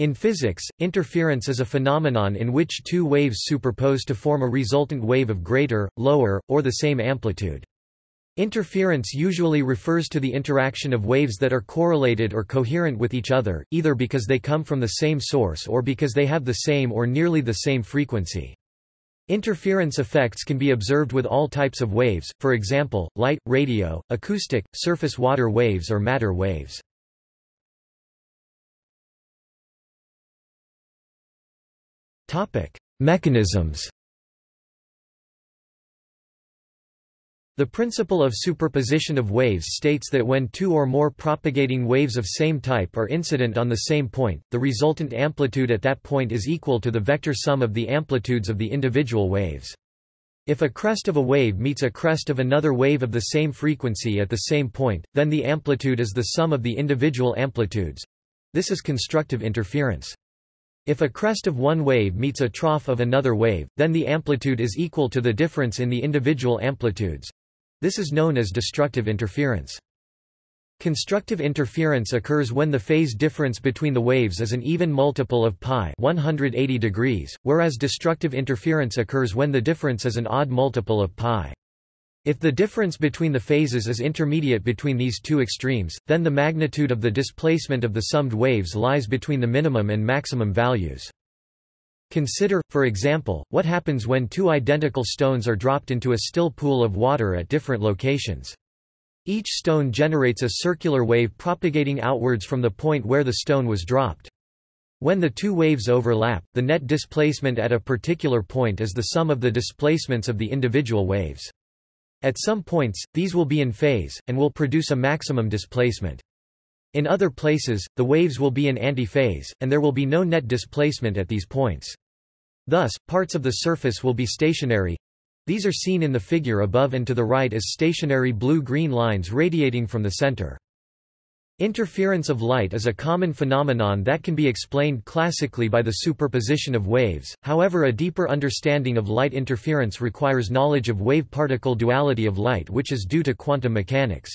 In physics, interference is a phenomenon in which two waves superpose to form a resultant wave of greater, lower, or the same amplitude. Interference usually refers to the interaction of waves that are correlated or coherent with each other, either because they come from the same source or because they have the same or nearly the same frequency. Interference effects can be observed with all types of waves, for example, light, radio, acoustic, surface water waves or matter waves. Mechanisms The principle of superposition of waves states that when two or more propagating waves of same type are incident on the same point, the resultant amplitude at that point is equal to the vector sum of the amplitudes of the individual waves. If a crest of a wave meets a crest of another wave of the same frequency at the same point, then the amplitude is the sum of the individual amplitudes. This is constructive interference. If a crest of one wave meets a trough of another wave, then the amplitude is equal to the difference in the individual amplitudes. This is known as destructive interference. Constructive interference occurs when the phase difference between the waves is an even multiple of pi 180 degrees, whereas destructive interference occurs when the difference is an odd multiple of pi. If the difference between the phases is intermediate between these two extremes, then the magnitude of the displacement of the summed waves lies between the minimum and maximum values. Consider, for example, what happens when two identical stones are dropped into a still pool of water at different locations. Each stone generates a circular wave propagating outwards from the point where the stone was dropped. When the two waves overlap, the net displacement at a particular point is the sum of the displacements of the individual waves. At some points, these will be in phase, and will produce a maximum displacement. In other places, the waves will be in antiphase, and there will be no net displacement at these points. Thus, parts of the surface will be stationary. These are seen in the figure above and to the right as stationary blue-green lines radiating from the center. Interference of light is a common phenomenon that can be explained classically by the superposition of waves, however a deeper understanding of light interference requires knowledge of wave-particle duality of light which is due to quantum mechanics.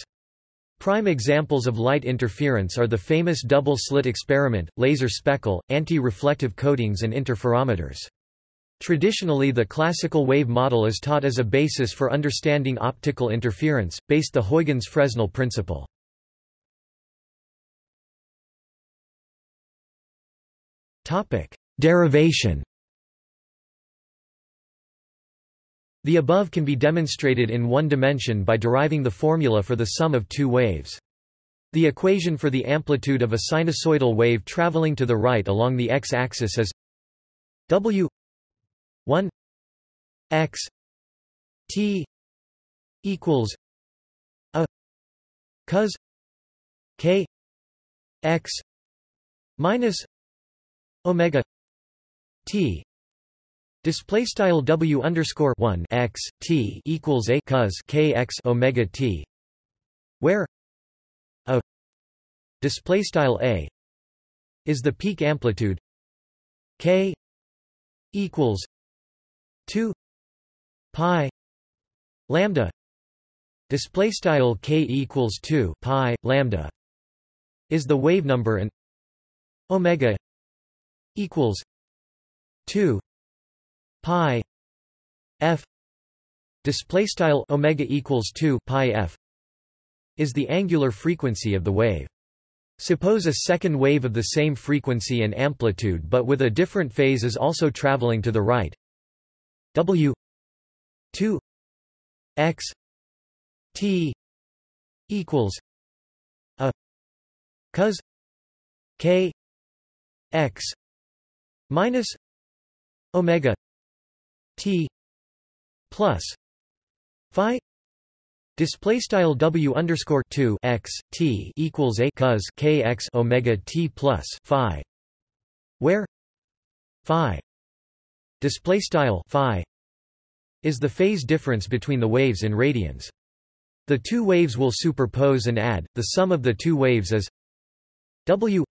Prime examples of light interference are the famous double-slit experiment, laser speckle, anti-reflective coatings and interferometers. Traditionally the classical wave model is taught as a basis for understanding optical interference, based the Huygens-Fresnel principle. Derivation The above can be demonstrated in one dimension by deriving the formula for the sum of two waves. The equation for the amplitude of a sinusoidal wave traveling to the right along the x-axis is w 1 x t equals a cos k x minus omega t display style w underscore 1 x t equals a cos k x omega t where a display style a is the peak amplitude k equals 2 pi lambda display style k equals 2 pi lambda is the wave number and omega equals 2 pi f display style omega equals 2 pi f is the angular frequency of the wave Suppose a second wave of the same frequency and amplitude but with a different phase is also traveling to the right. W 2 x t equals a cos k x minus omega t plus phi Display style W underscore two x T equals a cos k x omega T plus Phi where Phi display style Phi is the phase difference between the waves in radians. The two waves will superpose and add, the sum of the two waves is W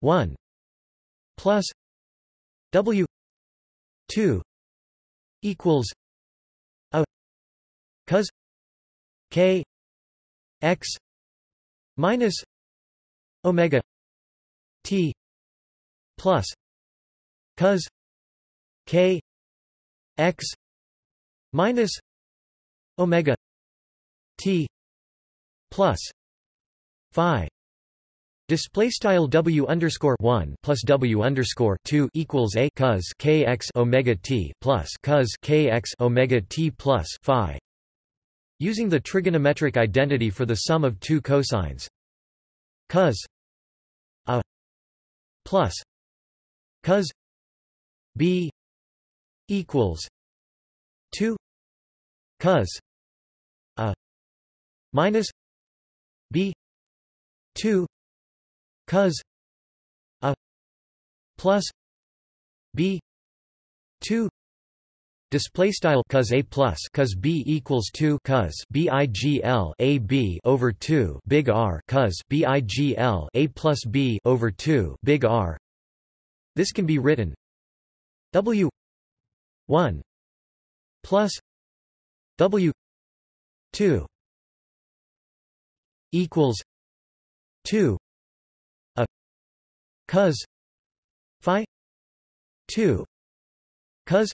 1 plus W 2 equals a cos k x minus omega t plus cos k x minus omega t plus phi Display style W underscore one plus W underscore two equals a cos kx omega t plus cos kx omega t plus phi. Using the trigonometric identity for the sum of two cosines, cos a plus cos b equals two cos a minus b two cos a plus b 2 display style cos a plus cos b equals 2 cos bigl a b over 2 big r cos bigl a plus b over 2 big r. This can be written w 1 plus w 2 equals 2 cos phi 2 cos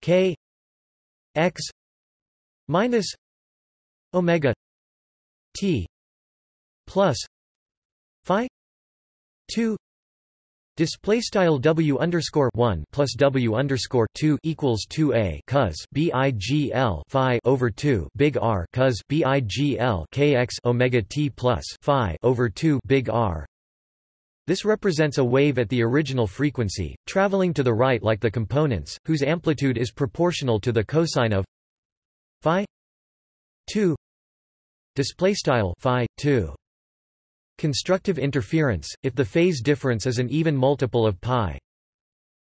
k x minus omega t plus phi 2 Display style W underscore one plus W underscore two equals two A cos BIGL Phi over two big R cos BIGL KX Omega T plus Phi over two big R this represents a wave at the original frequency, traveling to the right like the components, whose amplitude is proportional to the cosine of phi 2 display style phi 2 constructive interference if the phase difference is an even multiple of pi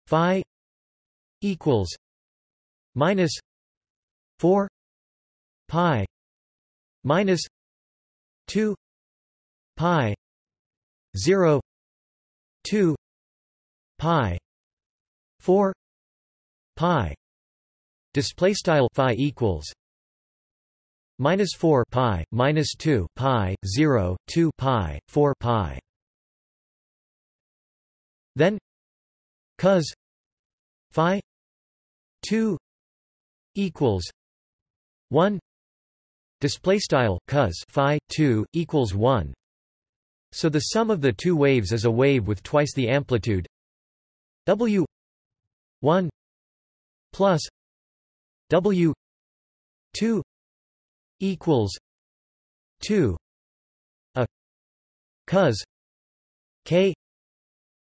phi equals minus 4 pi minus 2 pi 0 2 pi 4 pi. Display style phi equals minus 4 pi minus 2 pi 0 2 pi 4 pi. Then cos phi 2 equals 1 display style cos phi 2 equals 1 so the sum of the two waves is a wave with twice the amplitude. W 1 plus W 2 equals 2 a cos k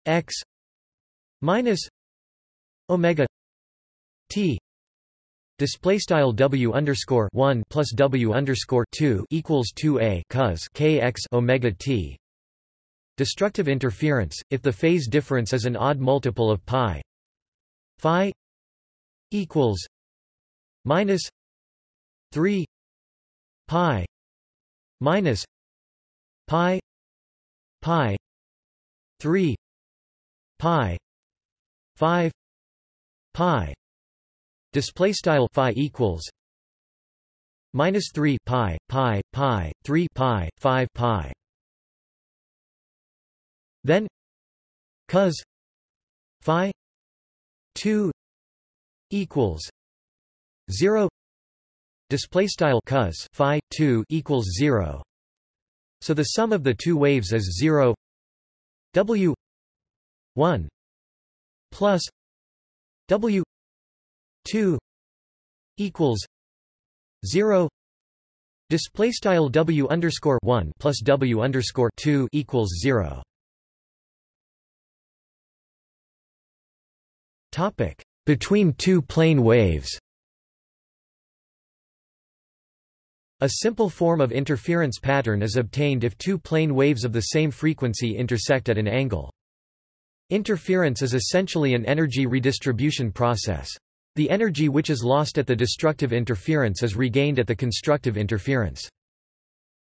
x minus omega t Display style W underscore one plus W underscore two equals two A cos KX Omega T Destructive interference, if the phase difference is an odd multiple of pi. Phi equals minus 3 pi minus pi pi 3 pi 5 pi. Display style phi equals minus 3 pi pi pi 3 pi 5 pi then cos phi 2 equals 0 display style cos phi 2 equals 0 so the sum of the two waves is 0 w 1 plus w 2 equals 0 display style w underscore 1 plus w underscore 2 equals 0 Topic: Between two plane waves. A simple form of interference pattern is obtained if two plane waves of the same frequency intersect at an angle. Interference is essentially an energy redistribution process. The energy which is lost at the destructive interference is regained at the constructive interference.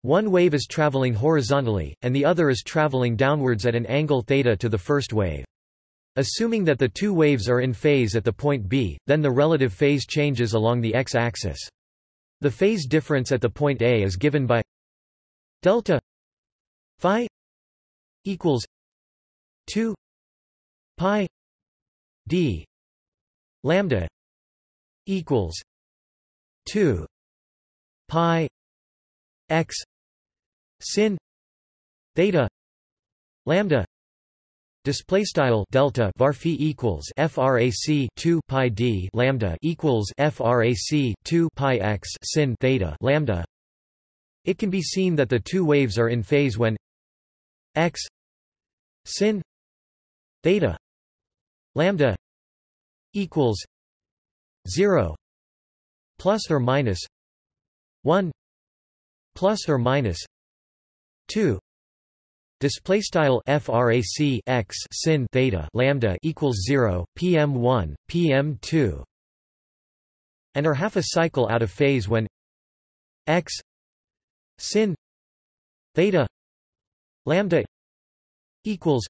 One wave is traveling horizontally, and the other is traveling downwards at an angle theta to the first wave. Assuming that the two waves are in phase at the point B, then the relative phase changes along the x-axis. The phase difference at the point A is given by delta phi equals 2 pi d lambda equals 2 pi x sin theta lambda display style delta varphi equals frac 2 pi d lambda equals frac 2 pi x sin theta lambda. It can be seen that the two waves are in phase when x sin theta lambda equals 0 plus or minus 1 plus or minus 2 display style frac x sin theta lambda equals 0 pm1 pm2 and are half a cycle out of phase when x sin theta lambda equals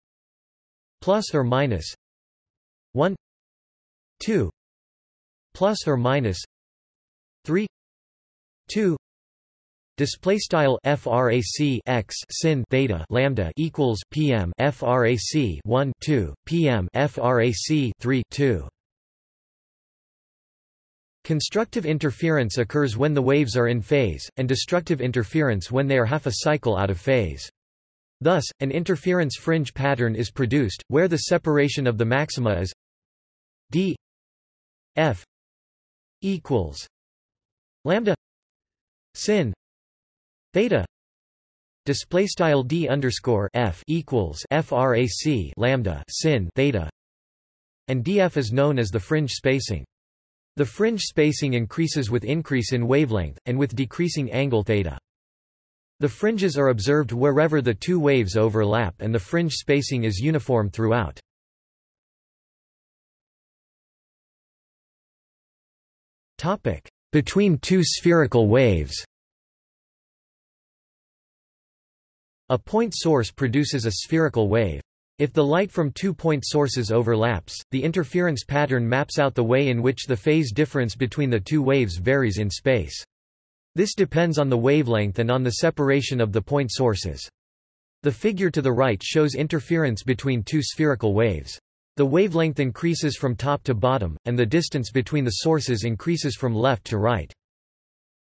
plus or minus 1 2 plus or minus 3 2 display style frac x sin theta lambda equals pm frac 1 2 pm frac 3 2 Constructive interference occurs when the waves are in phase, and destructive interference when they are half a cycle out of phase. Thus, an interference fringe pattern is produced, where the separation of the maxima is d f equals lambda sin theta display style d underscore f equals frac lambda sin theta and df is known as the fringe spacing the fringe spacing increases with increase in wavelength, and with decreasing angle theta. The fringes are observed wherever the two waves overlap and the fringe spacing is uniform throughout. topic Between two spherical waves A point source produces a spherical wave. If the light from two point sources overlaps, the interference pattern maps out the way in which the phase difference between the two waves varies in space. This depends on the wavelength and on the separation of the point sources. The figure to the right shows interference between two spherical waves. The wavelength increases from top to bottom, and the distance between the sources increases from left to right.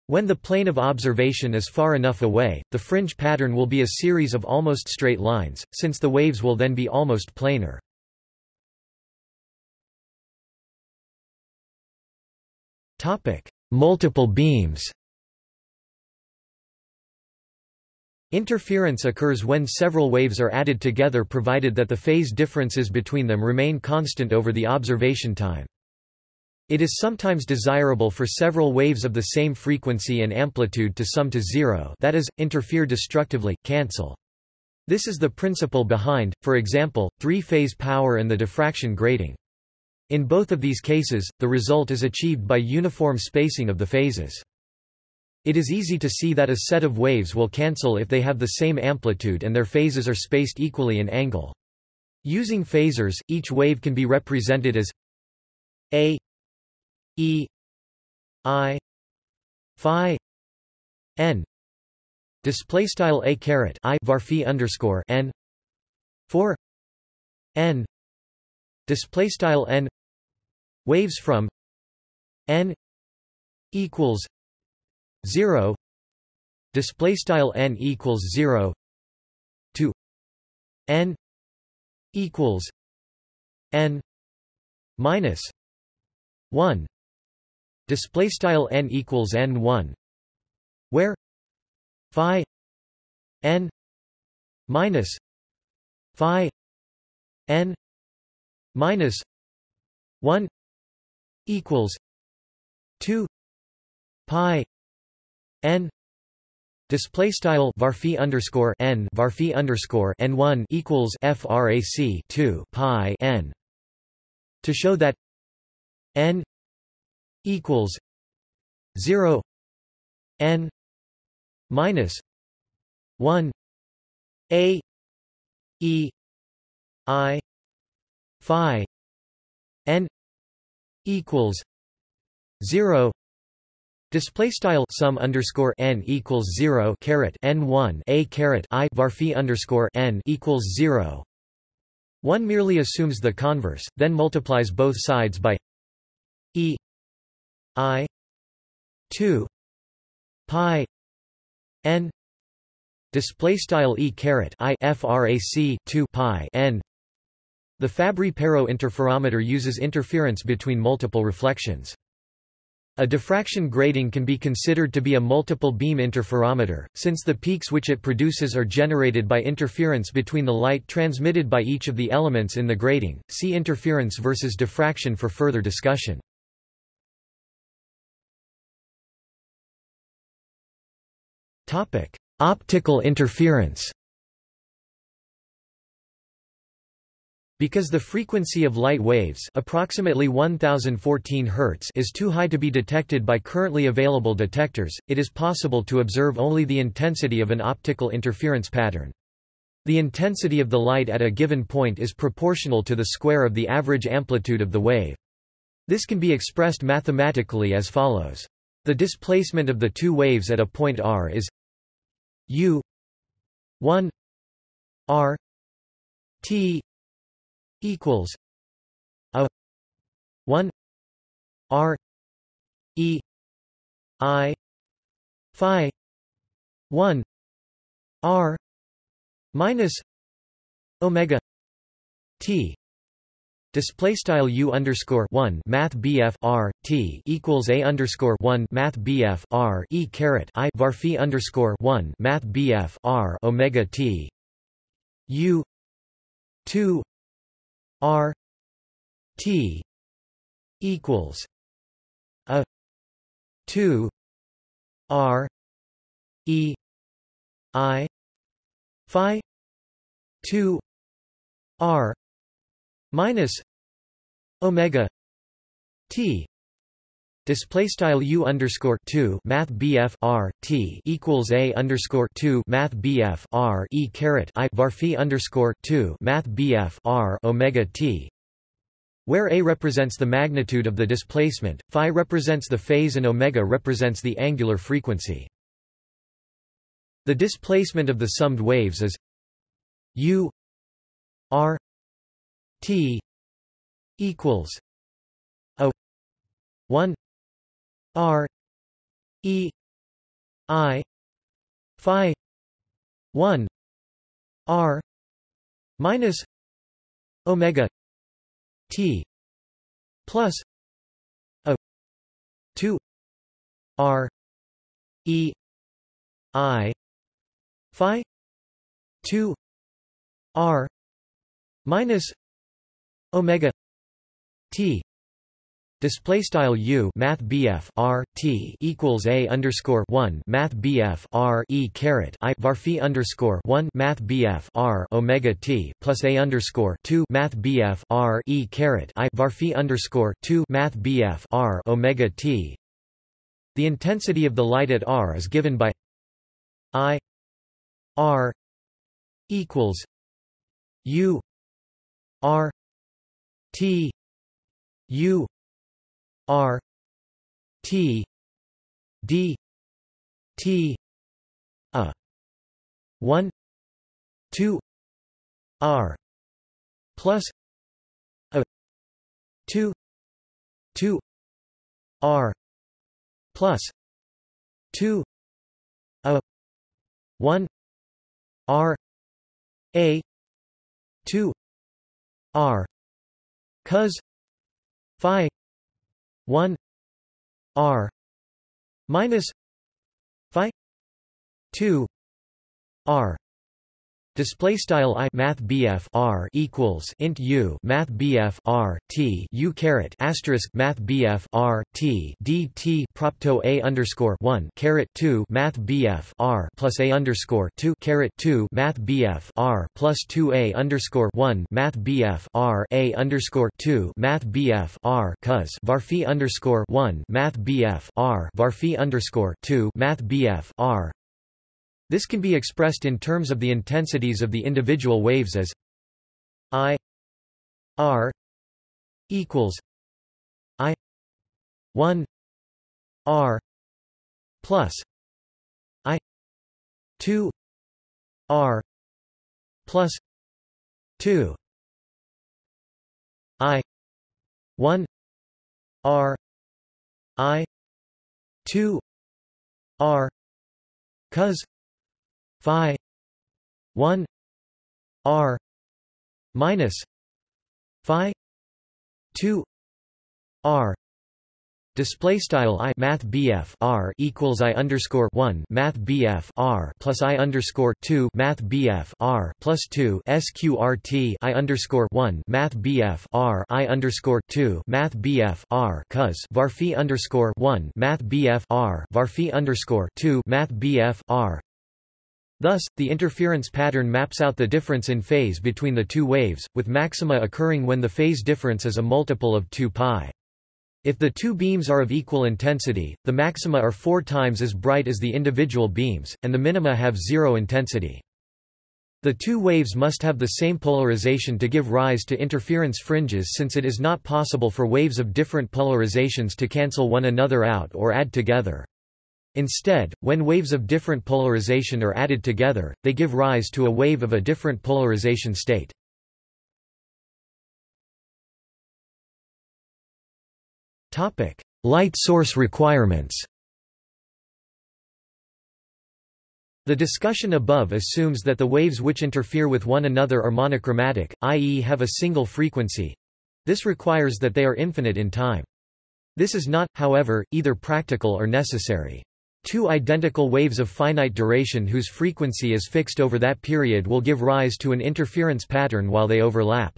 When the plane of observation is far enough away, the fringe pattern will be a series of almost straight lines, since the waves will then be almost planar. Multiple beams Interference occurs when several waves are added together provided that the phase differences between them remain constant over the observation time. It is sometimes desirable for several waves of the same frequency and amplitude to sum to zero that is, interfere destructively, cancel. This is the principle behind, for example, three-phase power and the diffraction grating. In both of these cases, the result is achieved by uniform spacing of the phases. It is easy to see that a set of waves will cancel if they have the same amplitude and their phases are spaced equally in angle. Using phasors, each wave can be represented as a E I Phi N. Display style a caret I varphi underscore N. Four N. Display style N. Waves from N equals zero. Display style N equals zero to N equals N minus one display style n equals n1 where phi n minus phi n minus 1 equals 2 pi n Display style varphi underscore n varphi underscore n one equals frac two pi n. To show that n equals 0 n minus 1 a e i phi n equals 0 Display style sum underscore n equals zero caret n one a caret i varphi underscore n equals zero. One merely assumes the converse, then multiplies both sides by e i 2 pi n display style e caret i frac 2 pi n the Fabry-Perot interferometer uses interference between multiple reflections. A diffraction grating can be considered to be a multiple beam interferometer, since the peaks which it produces are generated by interference between the light transmitted by each of the elements in the grating. See interference versus diffraction for further discussion. Topic: Optical interference. Because the frequency of light waves approximately 1014 Hz is too high to be detected by currently available detectors, it is possible to observe only the intensity of an optical interference pattern. The intensity of the light at a given point is proportional to the square of the average amplitude of the wave. This can be expressed mathematically as follows. The displacement of the two waves at a point r is u 1 r t equals a 1 r e i phi 1 r minus omega t Display style u underscore one Math BF R T equals a underscore one Math BF R E caret I varphi underscore one Math BF R Omega T. U two R T equals a two R E I Phi two R minus Omega T Display style u underscore two Math BF R T equals a underscore two Math BF R E caret I varphi underscore two Math BF R Omega T where a represents the magnitude of the displacement, phi represents the phase and omega represents the angular frequency. The displacement of the summed waves is u r t equals a 1 R E I Phi one R minus Omega T plus a two R E I Phi two R minus Omega T Display style u Math BF R T equals a underscore one Math BF R E caret I varphi underscore one Math BF R Omega T plus a underscore two Math BF R E caret I varphi underscore two Math BF R Omega T. The intensity of the light at R is given by I R equals U R T U R T D T a. One two R plus a. Two two R plus two a. One R A. Two R cos phi 1 r minus phi 2 r Display style i math BF R equals int u math BF R T u caret asterisk math BF R T D T propto a underscore one caret two math BF R plus a underscore two caret two math BF R plus two a underscore one math BF R a underscore two math BF R cos varphi underscore one math BF R varphi underscore two math BF R this can be expressed in terms of the intensities of the individual waves as I R equals I 1 R plus I 2 R plus 2 I 1 R I 2 R cos phi 1 R minus phi 2 R Display style i math bf r equals i underscore one math bf r plus i underscore two math bf r plus two sqrt i underscore one math bf r i underscore two math bf r cos varphi underscore one math bf r varphi underscore two math bf r Thus, the interference pattern maps out the difference in phase between the two waves, with maxima occurring when the phase difference is a multiple of 2 pi. If the two beams are of equal intensity, the maxima are four times as bright as the individual beams, and the minima have zero intensity. The two waves must have the same polarization to give rise to interference fringes since it is not possible for waves of different polarizations to cancel one another out or add together. Instead, when waves of different polarization are added together, they give rise to a wave of a different polarization state. Light source requirements. The discussion above assumes that the waves which interfere with one another are monochromatic, i.e. have a single frequency. This requires that they are infinite in time. This is not, however, either practical or necessary. Two identical waves of finite duration whose frequency is fixed over that period will give rise to an interference pattern while they overlap.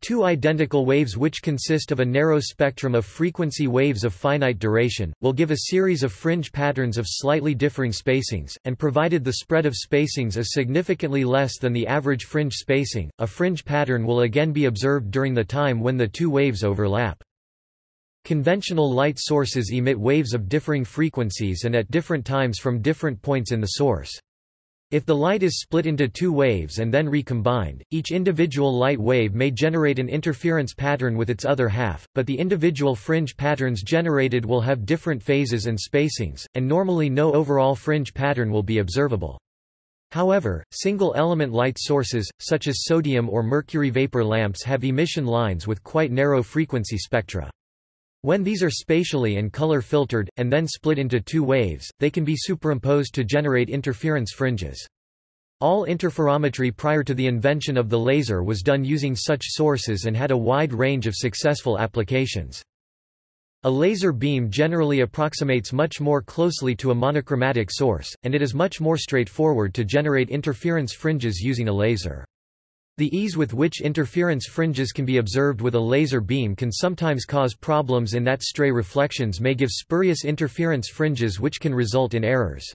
Two identical waves which consist of a narrow spectrum of frequency waves of finite duration, will give a series of fringe patterns of slightly differing spacings, and provided the spread of spacings is significantly less than the average fringe spacing, a fringe pattern will again be observed during the time when the two waves overlap. Conventional light sources emit waves of differing frequencies and at different times from different points in the source. If the light is split into two waves and then recombined, each individual light wave may generate an interference pattern with its other half, but the individual fringe patterns generated will have different phases and spacings, and normally no overall fringe pattern will be observable. However, single-element light sources, such as sodium or mercury vapor lamps have emission lines with quite narrow frequency spectra. When these are spatially and color filtered, and then split into two waves, they can be superimposed to generate interference fringes. All interferometry prior to the invention of the laser was done using such sources and had a wide range of successful applications. A laser beam generally approximates much more closely to a monochromatic source, and it is much more straightforward to generate interference fringes using a laser. The ease with which interference fringes can be observed with a laser beam can sometimes cause problems in that stray reflections may give spurious interference fringes which can result in errors.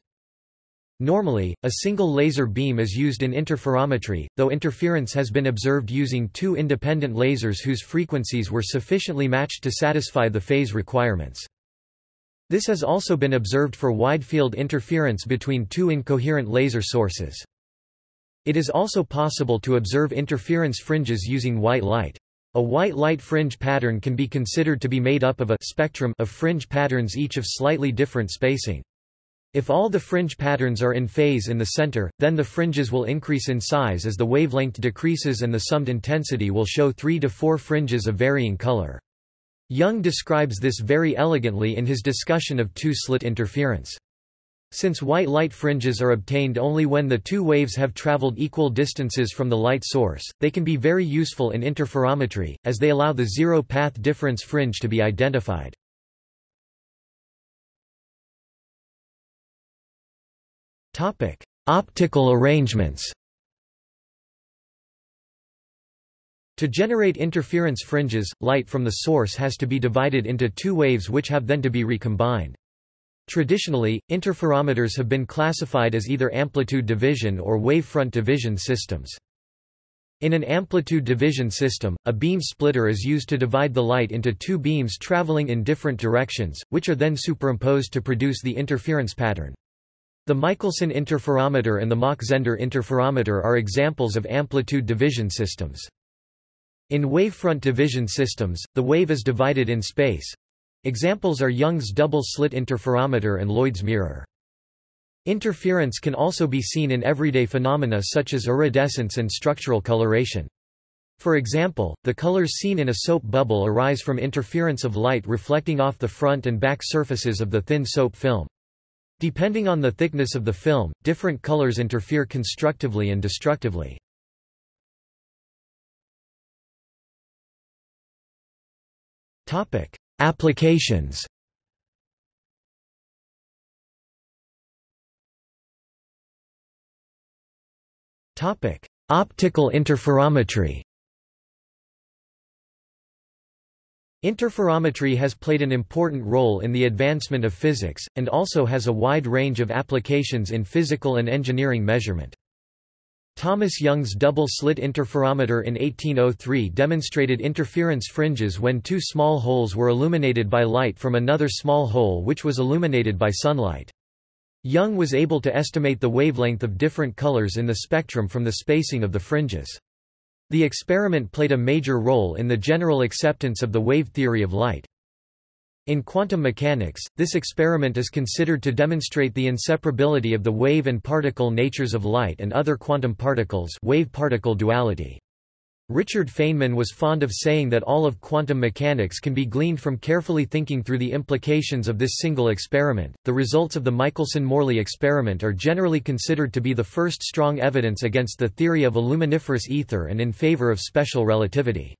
Normally, a single laser beam is used in interferometry, though interference has been observed using two independent lasers whose frequencies were sufficiently matched to satisfy the phase requirements. This has also been observed for wide-field interference between two incoherent laser sources. It is also possible to observe interference fringes using white light. A white light fringe pattern can be considered to be made up of a spectrum of fringe patterns each of slightly different spacing. If all the fringe patterns are in phase in the center, then the fringes will increase in size as the wavelength decreases and the summed intensity will show three to four fringes of varying color. Young describes this very elegantly in his discussion of two-slit interference. Since white light fringes are obtained only when the two waves have traveled equal distances from the light source, they can be very useful in interferometry, as they allow the zero-path difference fringe to be identified. Optical arrangements To generate interference fringes, light from the source has to be divided into two waves which have then to be recombined. Traditionally, interferometers have been classified as either amplitude division or wavefront division systems. In an amplitude division system, a beam splitter is used to divide the light into two beams traveling in different directions, which are then superimposed to produce the interference pattern. The Michelson interferometer and the Mach-Zehnder interferometer are examples of amplitude division systems. In wavefront division systems, the wave is divided in space, Examples are Young's double-slit interferometer and Lloyd's mirror. Interference can also be seen in everyday phenomena such as iridescence and structural coloration. For example, the colors seen in a soap bubble arise from interference of light reflecting off the front and back surfaces of the thin soap film. Depending on the thickness of the film, different colors interfere constructively and destructively. Applications Optical interferometry Interferometry has played an important role in the advancement of physics, and also has a wide range of applications in physical and engineering measurement. Thomas Young's double-slit interferometer in 1803 demonstrated interference fringes when two small holes were illuminated by light from another small hole which was illuminated by sunlight. Young was able to estimate the wavelength of different colors in the spectrum from the spacing of the fringes. The experiment played a major role in the general acceptance of the wave theory of light. In quantum mechanics, this experiment is considered to demonstrate the inseparability of the wave and particle natures of light and other quantum particles wave-particle duality. Richard Feynman was fond of saying that all of quantum mechanics can be gleaned from carefully thinking through the implications of this single experiment. The results of the Michelson-Morley experiment are generally considered to be the first strong evidence against the theory of a luminiferous ether and in favor of special relativity.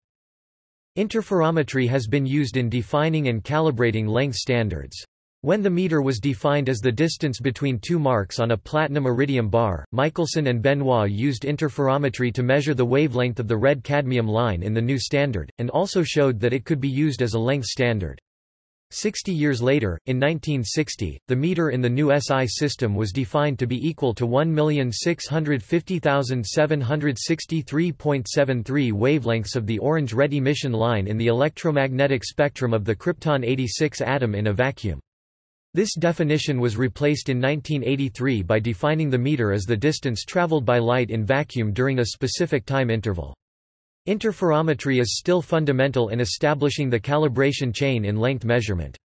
Interferometry has been used in defining and calibrating length standards. When the meter was defined as the distance between two marks on a platinum iridium bar, Michelson and Benoit used interferometry to measure the wavelength of the red cadmium line in the new standard, and also showed that it could be used as a length standard. Sixty years later, in 1960, the meter in the new SI system was defined to be equal to 1,650,763.73 wavelengths of the orange-red emission line in the electromagnetic spectrum of the krypton 86 atom in a vacuum. This definition was replaced in 1983 by defining the meter as the distance traveled by light in vacuum during a specific time interval. Interferometry is still fundamental in establishing the calibration chain in length measurement.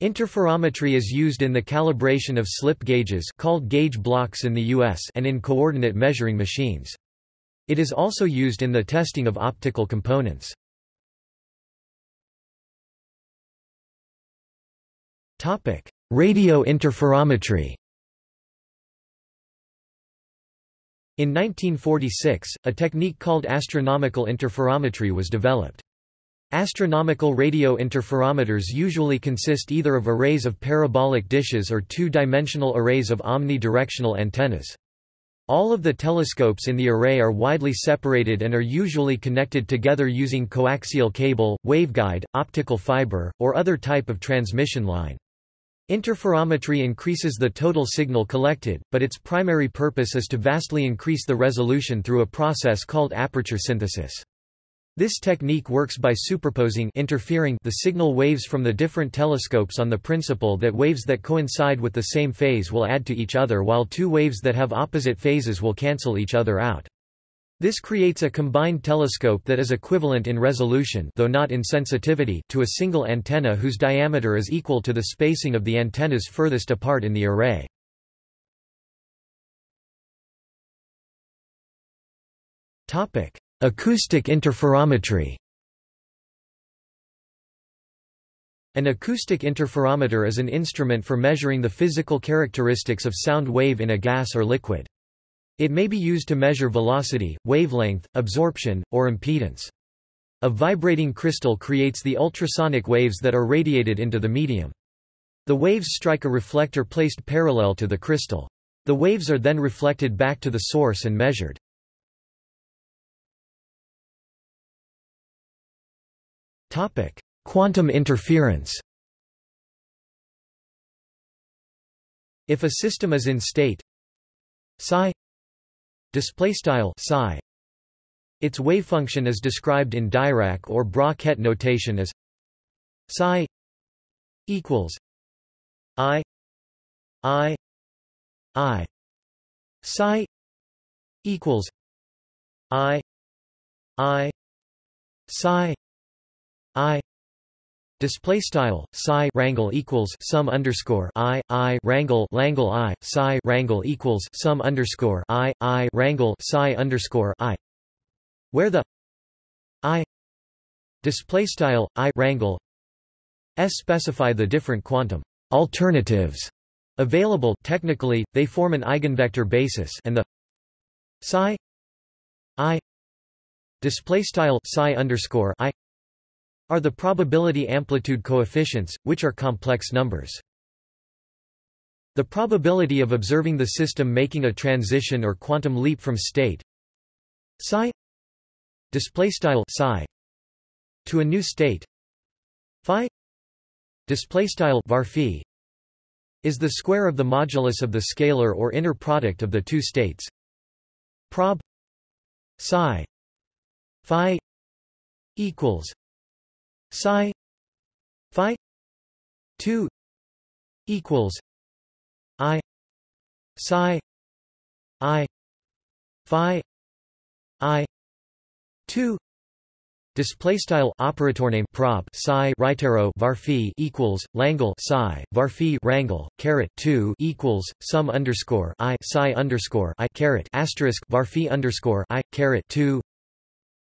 Interferometry is used in the calibration of slip gauges called gauge blocks in the US and in coordinate measuring machines. It is also used in the testing of optical components. Topic: Radio interferometry. In 1946, a technique called astronomical interferometry was developed. Astronomical radio interferometers usually consist either of arrays of parabolic dishes or two-dimensional arrays of omnidirectional antennas. All of the telescopes in the array are widely separated and are usually connected together using coaxial cable, waveguide, optical fiber, or other type of transmission line. Interferometry increases the total signal collected, but its primary purpose is to vastly increase the resolution through a process called aperture synthesis. This technique works by superposing interfering the signal waves from the different telescopes on the principle that waves that coincide with the same phase will add to each other while two waves that have opposite phases will cancel each other out. This creates a combined telescope that is equivalent in resolution though not in sensitivity to a single antenna whose diameter is equal to the spacing of the antennas furthest apart in the array. Acoustic interferometry An acoustic interferometer is an instrument for measuring the physical characteristics of sound wave in a gas or liquid. It may be used to measure velocity, wavelength, absorption, or impedance. A vibrating crystal creates the ultrasonic waves that are radiated into the medium. The waves strike a reflector placed parallel to the crystal. The waves are then reflected back to the source and measured. Quantum interference If a system is in state psi display style psi. Its wave function is described in Dirac or Bra-Ket notation as psi equals i i i. Psi equals i i. Psi i Display style psi rangle equals sum underscore i i rangle langle i psi rangle equals sum underscore i i rangle psi underscore i, where the i display style i rangle s specify the different quantum alternatives available. Technically they form an eigenvector basis and the psi i display style psi underscore i are the probability amplitude coefficients which are complex numbers. The probability of observing the system making a transition or quantum leap from state psi display style psi to a new state phi display style phi is the square of the modulus of the scalar or inner product of the two states prob psi phi equals psi phi 2 equals i psi i phi i 2 Display style operator name prob psi right arrow varphi equals langle psi varphi rangle caret two equals sum underscore i psi underscore i caret asterisk varphi underscore i caret two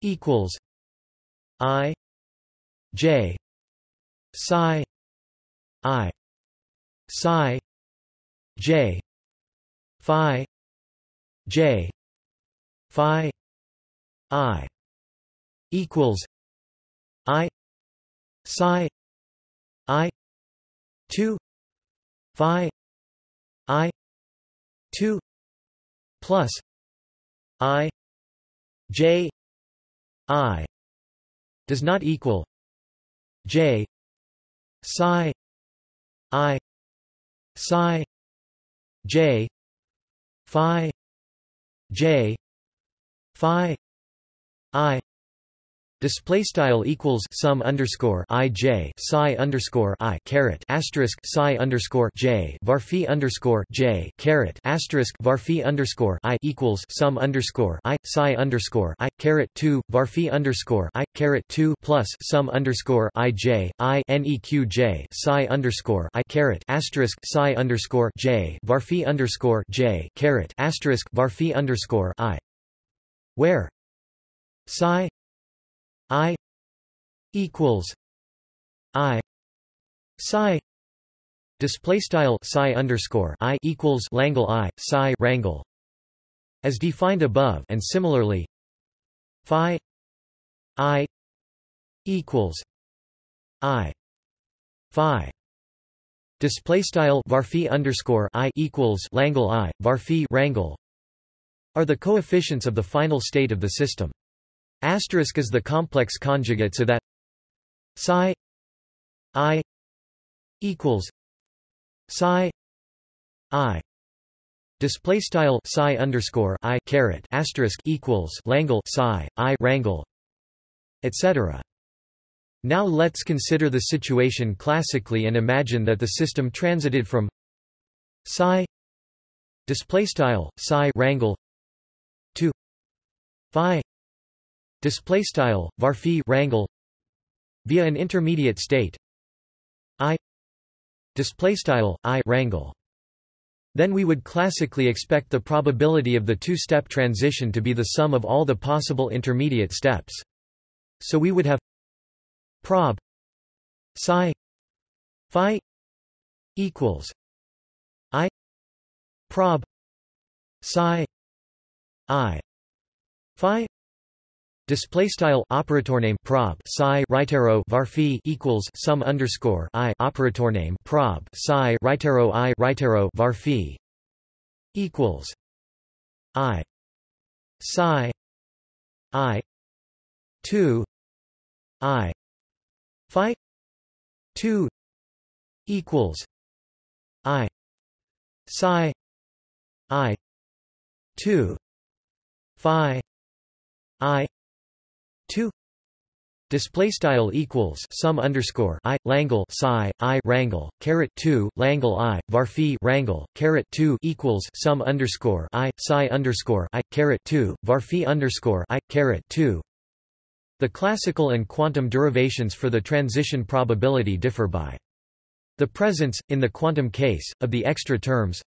equals i j psi i psi j phi j phi i equals I psi I two Phi I two plus I J I does not equal J psi I psi J Phi J Phi I Display style equals sum underscore i j psi underscore i caret asterisk psi underscore j varphi underscore j caret asterisk varphi underscore i equals sum underscore i psi underscore i caret two varphi underscore i caret two plus sum underscore i j i neq j psi underscore i caret asterisk psi underscore j varphi underscore j caret asterisk varphi underscore i. Where? Psi I equals I psi display style psi underscore I equals Langle I psi rangle as defined above and similarly phi I equals I phi display style varphi underscore I equals Langle I varphi rangle are the coefficients of the final state of the system Asterisk is the complex conjugate so that psi i equals psi i display style psi underscore i caret asterisk equals Langle psi i rangle etc. Now let's consider the situation classically and imagine that the system transited from psi display style psi rangle to phi display style varphi rangle via an intermediate state i display style i rangle then we would classically expect the probability of the two-step transition to be the sum of all the possible intermediate steps. So we would have prob psi phi equals i prob psi i phi Display style operator name prob psi right arrow varphi equals sum underscore i operator name prob psi right arrow i right arrow varphi equals i psi i two i phi two equals i psi i two phi i 2 Display style equals sum underscore i langle psi i rangle caret two langle i varphi rangle caret two equals sum underscore i psi underscore i caret two varphi underscore i caret two. The classical and quantum derivations for the transition probability differ by the presence, in the quantum case, of the extra terms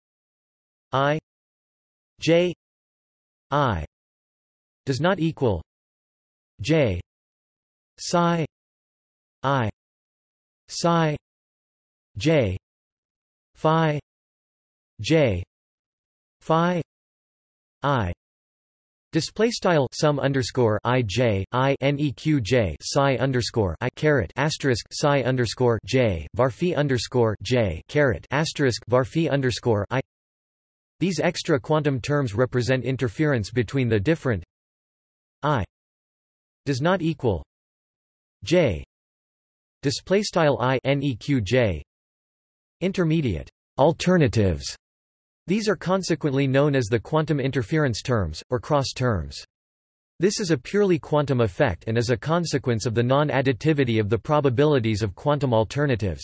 i j i does not equal J. Psi. I. Psi. J. Phi. J. Phi. I. Display style sum underscore i j i neq j psi underscore i caret asterisk psi underscore j varphi underscore j caret asterisk varphi underscore i. These extra quantum terms represent interference between the different i does not equal j display style i neq intermediate alternatives these are consequently known as the quantum interference terms, or cross terms. This is a purely quantum effect and is a consequence of the non-additivity of the probabilities of quantum alternatives.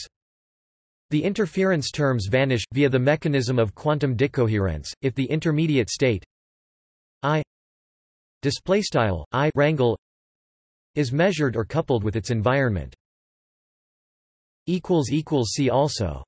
The interference terms vanish, via the mechanism of quantum decoherence, if the intermediate state I display style I rangle is measured or coupled with its environment. See also